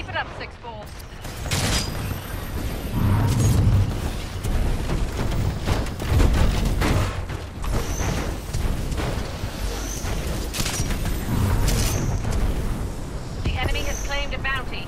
Keep it up, 6-4. The enemy has claimed a bounty.